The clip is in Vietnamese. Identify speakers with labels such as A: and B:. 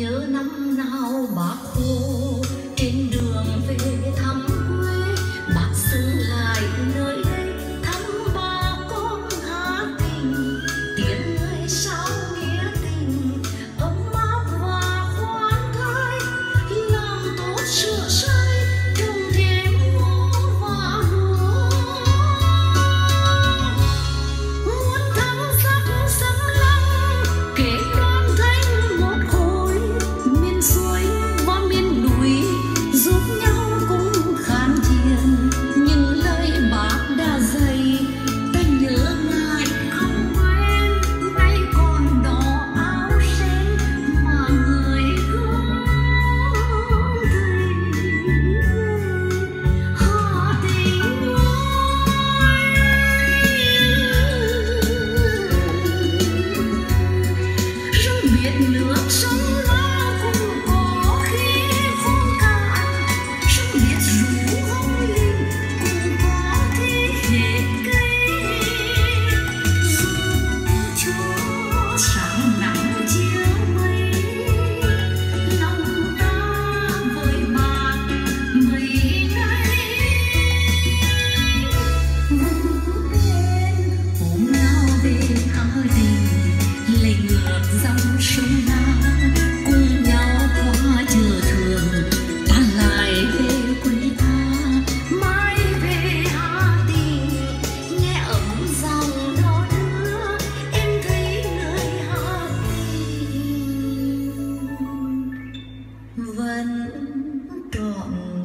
A: nhớ năm nào bác hồ vẫn trọn